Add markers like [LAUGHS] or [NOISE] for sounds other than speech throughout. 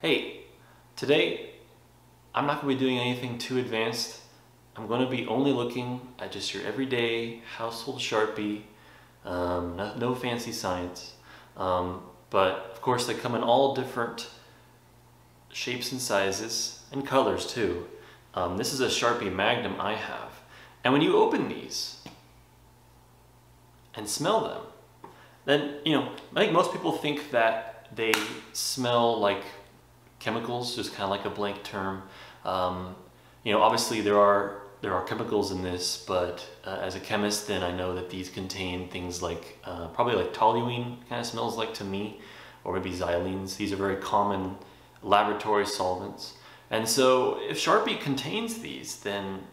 Hey, today I'm not going to be doing anything too advanced. I'm going to be only looking at just your everyday household Sharpie, um, no, no, fancy science. Um, but of course they come in all different shapes and sizes and colors too. Um, this is a Sharpie Magnum I have. And when you open these and smell them, then, you know, I think most people think that they smell like chemicals, just kind of like a blank term. Um, you know, obviously there are there are chemicals in this, but uh, as a chemist, then I know that these contain things like uh, probably like toluene kind of smells like to me, or maybe xylenes. These are very common laboratory solvents. And so if Sharpie contains these, then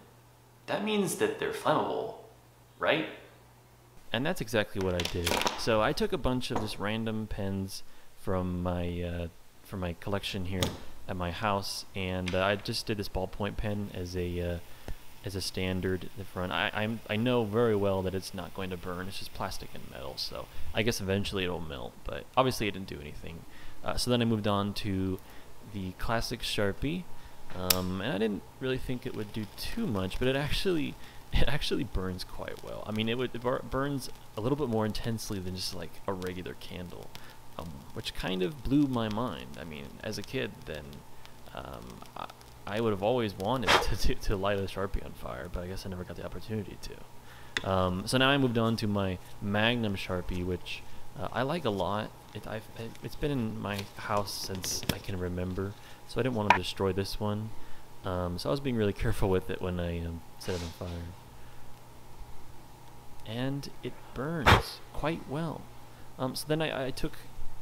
that means that they're flammable, right? And that's exactly what I did. So I took a bunch of just random pens from my uh, from my collection here at my house, and uh, I just did this ballpoint pen as a uh, as a standard the front. I I'm, I know very well that it's not going to burn. It's just plastic and metal, so I guess eventually it'll melt. But obviously it didn't do anything. Uh, so then I moved on to the classic Sharpie, um, and I didn't really think it would do too much, but it actually it actually burns quite well. I mean, it, would, it burns a little bit more intensely than just like a regular candle, um, which kind of blew my mind. I mean, as a kid, then um, I, I, would have always wanted [LAUGHS] to, to, to, light a Sharpie on fire, but I guess I never got the opportunity to. Um, so now I moved on to my Magnum Sharpie, which uh, I like a lot. It, I've, it, has been in my house since I can remember, so I didn't want to destroy this one. Um, so I was being really [LAUGHS] careful with it when I um, set it on fire and it burns quite well. Um, so then I, I took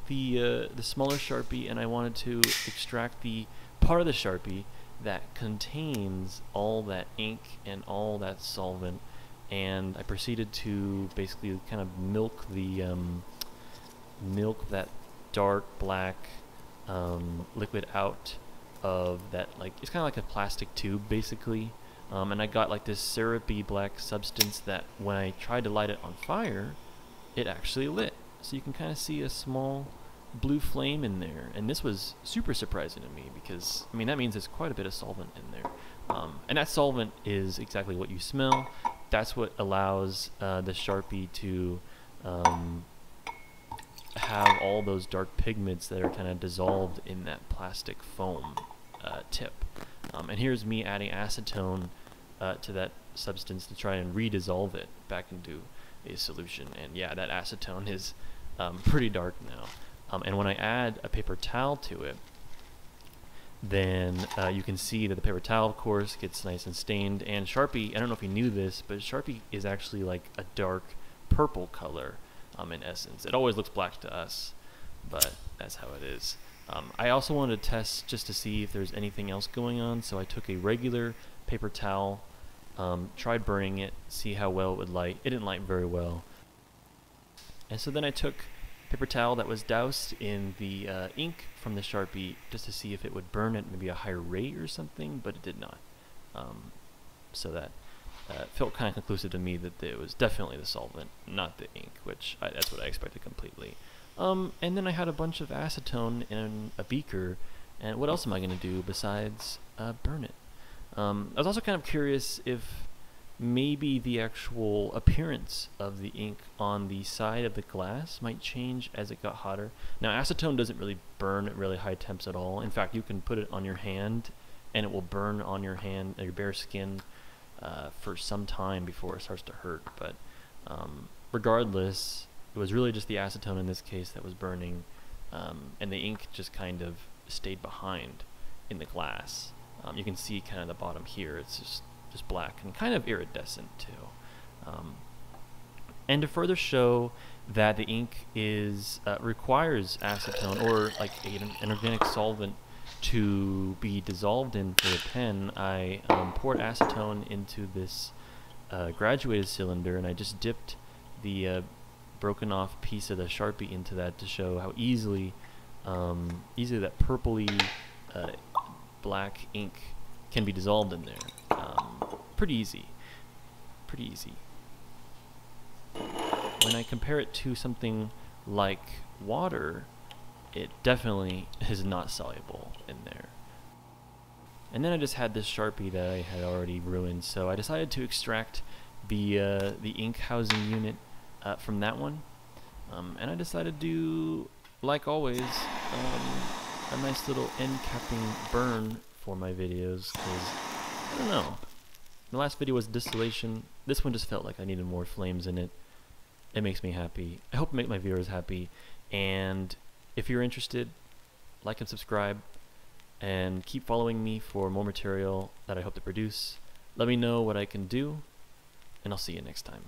the uh, the smaller Sharpie and I wanted to extract the part of the Sharpie that contains all that ink and all that solvent and I proceeded to basically kind of milk the um, milk that dark black um, liquid out of that like it's kind of like a plastic tube basically um, and I got like this syrupy black substance that when I tried to light it on fire, it actually lit. So you can kind of see a small blue flame in there. And this was super surprising to me because, I mean, that means there's quite a bit of solvent in there. Um, and that solvent is exactly what you smell. That's what allows uh, the Sharpie to um, have all those dark pigments that are kind of dissolved in that plastic foam uh, tip. Um, and here's me adding acetone uh, to that substance to try and redissolve it back into a solution. And yeah, that acetone is um, pretty dark now. Um, and when I add a paper towel to it, then uh, you can see that the paper towel, of course, gets nice and stained. And Sharpie, I don't know if you knew this, but Sharpie is actually like a dark purple color um, in essence. It always looks black to us, but that's how it is. Um, I also wanted to test just to see if there's anything else going on, so I took a regular paper towel um, tried burning it, see how well it would light. It didn't light very well. And so then I took paper towel that was doused in the uh, ink from the Sharpie just to see if it would burn at maybe a higher rate or something, but it did not. Um, so that uh, felt kind of conclusive to me that it was definitely the solvent, not the ink, which I, that's what I expected completely. Um, and then I had a bunch of acetone in a beaker, and what else am I going to do besides uh, burn it? Um, I was also kind of curious if maybe the actual appearance of the ink on the side of the glass might change as it got hotter. Now acetone doesn't really burn at really high temps at all. In fact, you can put it on your hand and it will burn on your hand, your bare skin, uh, for some time before it starts to hurt. But um, regardless, it was really just the acetone in this case that was burning, um, and the ink just kind of stayed behind in the glass. Um, you can see kind of the bottom here. It's just, just black and kind of iridescent too. Um, and to further show that the ink is uh, requires acetone or like a, an organic solvent to be dissolved into the pen, I um, poured acetone into this uh, graduated cylinder and I just dipped the uh, broken off piece of the Sharpie into that to show how easily um, easily that purpley uh, black ink can be dissolved in there. Um, pretty easy. Pretty easy. When I compare it to something like water, it definitely is not soluble in there. And then I just had this Sharpie that I had already ruined, so I decided to extract the, uh, the ink housing unit uh, from that one. Um, and I decided to like always, um, a nice little end capping burn for my videos, because, I don't know, the last video was distillation, this one just felt like I needed more flames in it. It makes me happy. I hope it makes my viewers happy, and if you're interested, like and subscribe, and keep following me for more material that I hope to produce. Let me know what I can do, and I'll see you next time.